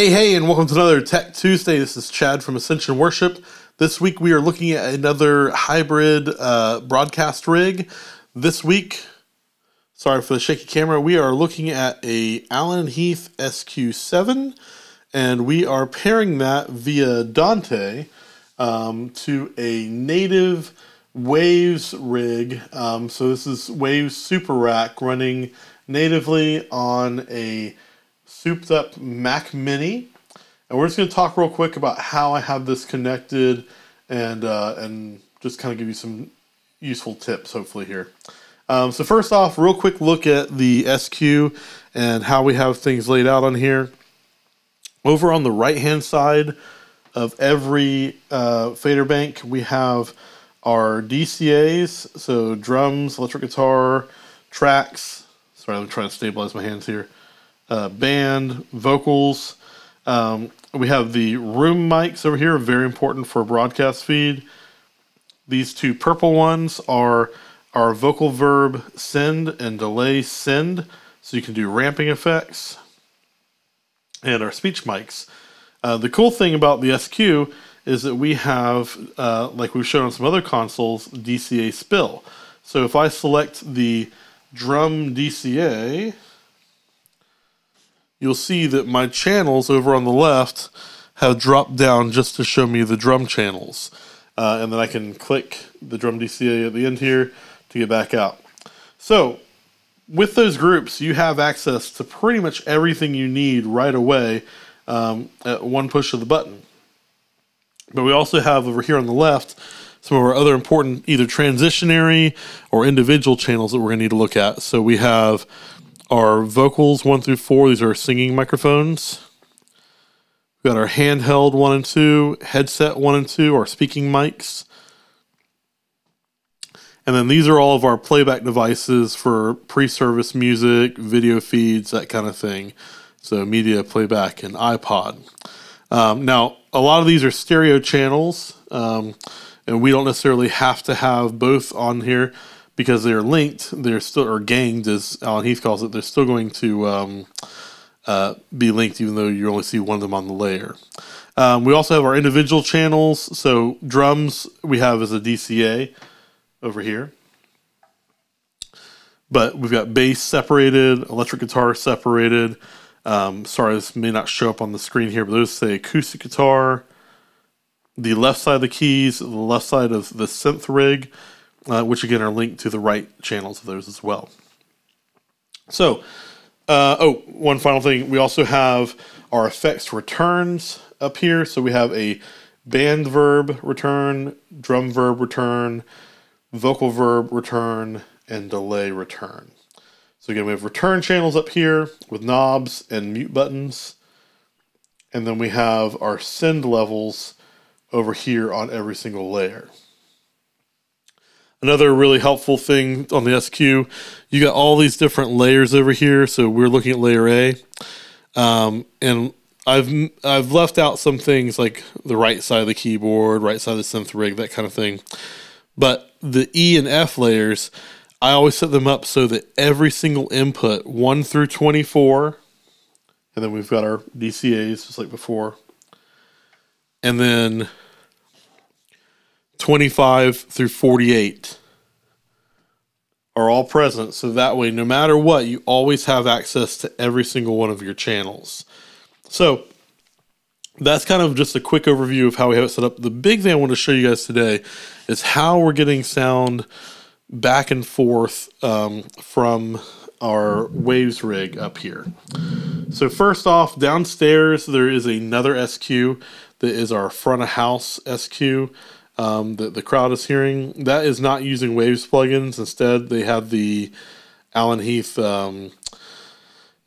Hey, hey, and welcome to another Tech Tuesday. This is Chad from Ascension Worship. This week we are looking at another hybrid uh, broadcast rig. This week, sorry for the shaky camera, we are looking at a Allen Heath SQ7, and we are pairing that via Dante um, to a native Waves rig. Um, so this is Waves Super Rack running natively on a souped up Mac Mini. And we're just going to talk real quick about how I have this connected and, uh, and just kind of give you some useful tips, hopefully, here. Um, so, first off, real quick look at the SQ and how we have things laid out on here. Over on the right hand side of every uh, fader bank, we have our DCAs, so drums, electric guitar, tracks. Sorry, I'm trying to stabilize my hands here uh, band, vocals. Um, we have the room mics over here, very important for broadcast feed. These two purple ones are our vocal verb send and delay send, so you can do ramping effects. And our speech mics. Uh, the cool thing about the SQ is that we have, uh, like we've shown on some other consoles, DCA spill. So if I select the drum DCA, you'll see that my channels over on the left have dropped down just to show me the drum channels. Uh, and then I can click the drum DCA at the end here to get back out. So with those groups, you have access to pretty much everything you need right away um, at one push of the button. But we also have over here on the left some of our other important either transitionary or individual channels that we're going to need to look at. So we have our vocals one through four. These are singing microphones. We've got our handheld one and two, headset one and two, our speaking mics. And then these are all of our playback devices for pre service music, video feeds, that kind of thing. So, media playback and iPod. Um, now, a lot of these are stereo channels, um, and we don't necessarily have to have both on here because they're linked, they're still or ganged, as Allen Heath calls it. They're still going to um, uh, be linked, even though you only see one of them on the layer. Um, we also have our individual channels. So drums we have as a DCA over here, but we've got bass separated, electric guitar separated. Um, sorry, this may not show up on the screen here, but those say acoustic guitar. The left side of the keys, the left side of the synth rig uh, which again are linked to the right channels of those as well. So, uh, oh, one final thing. We also have our effects returns up here. So we have a band verb return, drum verb return, vocal verb return, and delay return. So again, we have return channels up here with knobs and mute buttons. And then we have our send levels over here on every single layer. Another really helpful thing on the SQ, you got all these different layers over here. So we're looking at layer A, um, and I've I've left out some things like the right side of the keyboard, right side of the synth rig, that kind of thing. But the E and F layers, I always set them up so that every single input, one through twenty four, and then we've got our DCAs just like before, and then 25 through 48 are all present. So that way, no matter what, you always have access to every single one of your channels. So that's kind of just a quick overview of how we have it set up. The big thing I want to show you guys today is how we're getting sound back and forth um, from our waves rig up here. So first off, downstairs there is another SQ that is our front of house SQ um, that the crowd is hearing. That is not using Waves plugins. Instead, they have the Allen Heath um,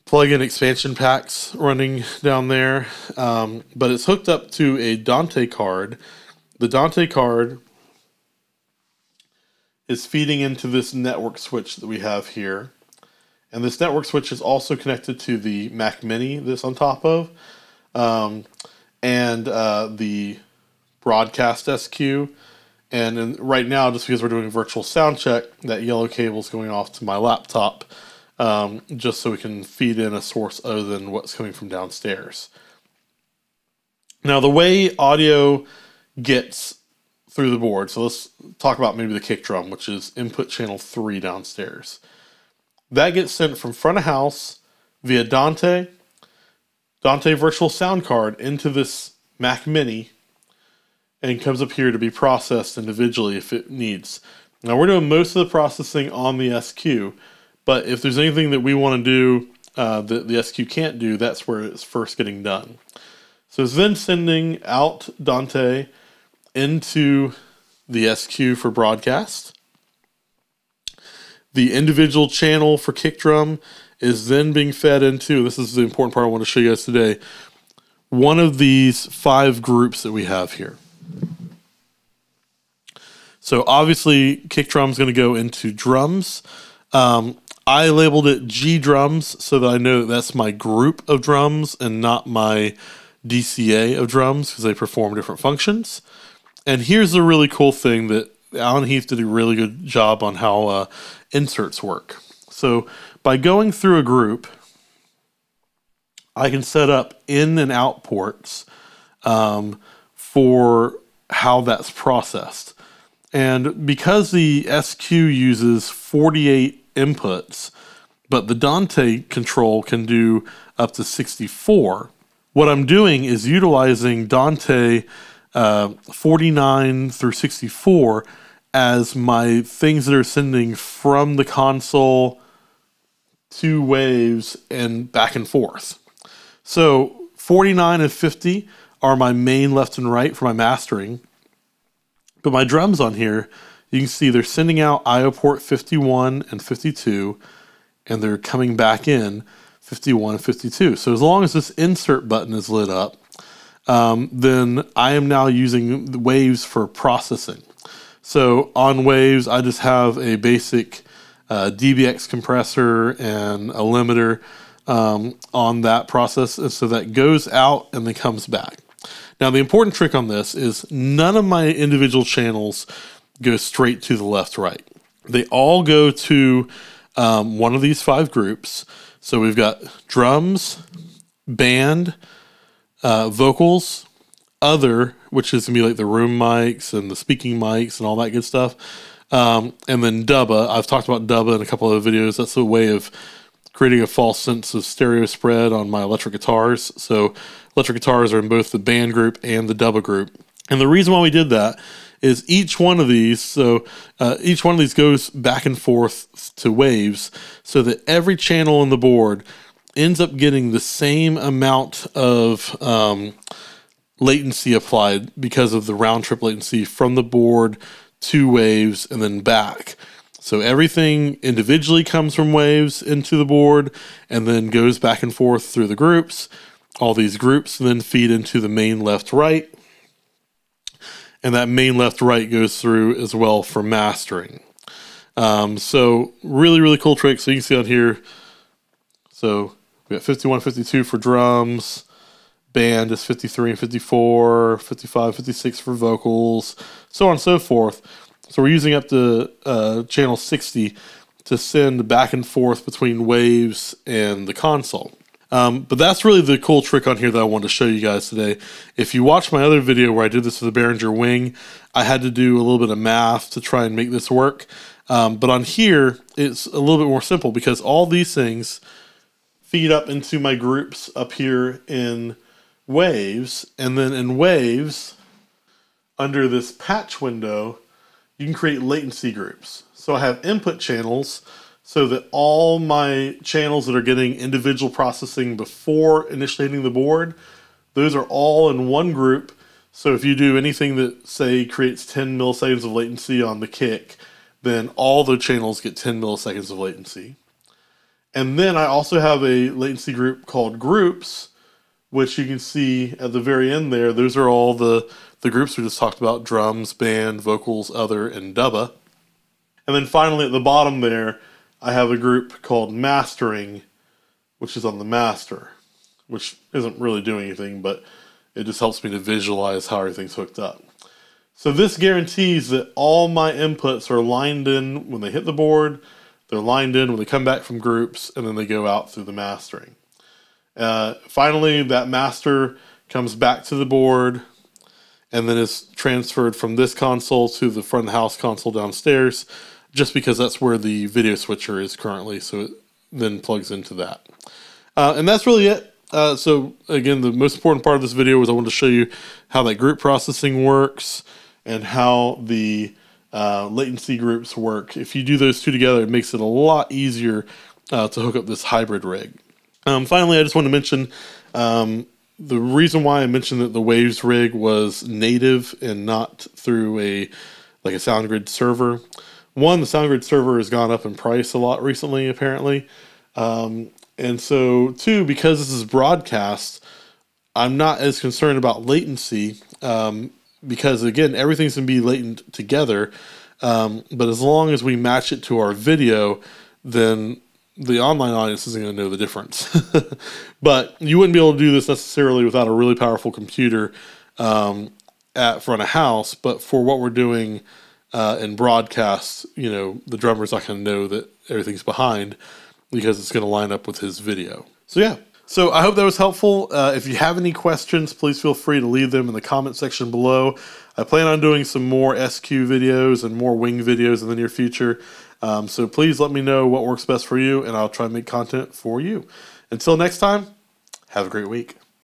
plugin expansion packs running down there. Um, but it's hooked up to a Dante card. The Dante card is feeding into this network switch that we have here. And this network switch is also connected to the Mac Mini that's on top of. Um, and uh, the broadcast SQ. And in, right now, just because we're doing virtual sound check, that yellow cable is going off to my laptop, um, just so we can feed in a source other than what's coming from downstairs. Now, the way audio gets through the board, so let's talk about maybe the kick drum, which is input channel three downstairs. That gets sent from front of house via Dante, Dante Virtual Sound Card into this Mac Mini and comes up here to be processed individually if it needs. Now we're doing most of the processing on the SQ, but if there's anything that we want to do uh, that the SQ can't do, that's where it's first getting done. So it's then sending out Dante into the SQ for broadcast. The individual channel for kick drum is then being fed into, this is the important part I want to show you guys today, one of these five groups that we have here. So obviously, kick drum is going to go into drums. Um, I labeled it G drums so that I know that that's my group of drums and not my DCA of drums because they perform different functions. And here's the really cool thing that Allen Heath did a really good job on how uh, inserts work. So by going through a group, I can set up in and out ports um, for how that's processed. And because the SQ uses 48 inputs, but the Dante control can do up to 64, what I'm doing is utilizing Dante uh, 49 through 64 as my things that are sending from the console to waves and back and forth. So 49 and 50 are my main left and right for my mastering. But my drums on here, you can see they're sending out IO port 51 and 52, and they're coming back in 51 and 52. So as long as this insert button is lit up, um, then I am now using the waves for processing. So on waves, I just have a basic uh, DBX compressor and a limiter um, on that process. And so that goes out and then comes back. Now, the important trick on this is none of my individual channels go straight to the left right. They all go to um, one of these five groups. So we've got drums, band, uh, vocals, other, which is gonna be like the room mics and the speaking mics and all that good stuff. Um, and then Dubba. I've talked about Dubba in a couple of videos. That's a way of creating a false sense of stereo spread on my electric guitars. So electric guitars are in both the band group and the double group. And the reason why we did that is each one of these, so uh, each one of these goes back and forth to waves so that every channel on the board ends up getting the same amount of um, latency applied because of the round trip latency from the board to waves and then back. So everything individually comes from waves into the board and then goes back and forth through the groups. All these groups then feed into the main left right. And that main left right goes through as well for mastering. Um, so really, really cool trick. So you can see on here. So we got 51, 52 for drums. Band is 53 and 54, 55, 56 for vocals, so on and so forth. So we're using up to uh, channel 60 to send back and forth between waves and the console. Um, but that's really the cool trick on here that I wanted to show you guys today. If you watch my other video where I did this with the Behringer Wing, I had to do a little bit of math to try and make this work. Um, but on here, it's a little bit more simple because all these things feed up into my groups up here in Waves. And then in Waves, under this patch window, you can create latency groups. So I have input channels so that all my channels that are getting individual processing before initiating the board, those are all in one group. So if you do anything that say creates 10 milliseconds of latency on the kick, then all the channels get 10 milliseconds of latency. And then I also have a latency group called groups, which you can see at the very end there. Those are all the the groups we just talked about drums, band, vocals, other, and dubba. And then finally at the bottom there, I have a group called mastering, which is on the master, which isn't really doing anything, but it just helps me to visualize how everything's hooked up. So this guarantees that all my inputs are lined in when they hit the board, they're lined in when they come back from groups, and then they go out through the mastering. Uh, finally, that master comes back to the board, and then it's transferred from this console to the front of the house console downstairs, just because that's where the video switcher is currently. So it then plugs into that. Uh, and that's really it. Uh, so again, the most important part of this video was I wanted to show you how that group processing works and how the uh, latency groups work. If you do those two together, it makes it a lot easier uh, to hook up this hybrid rig. Um, finally, I just want to mention um, the reason why I mentioned that the Waves rig was native and not through a like a SoundGrid server. One, the SoundGrid server has gone up in price a lot recently, apparently. Um, and so, two, because this is broadcast, I'm not as concerned about latency um, because, again, everything's to be latent together. Um, but as long as we match it to our video, then the online audience isn't going to know the difference. but you wouldn't be able to do this necessarily without a really powerful computer um, at front of house. But for what we're doing uh, in broadcast, you know, the drummer's not going to know that everything's behind because it's going to line up with his video. So yeah. So I hope that was helpful. Uh, if you have any questions, please feel free to leave them in the comment section below. I plan on doing some more SQ videos and more wing videos in the near future. Um, so please let me know what works best for you, and I'll try and make content for you. Until next time, have a great week.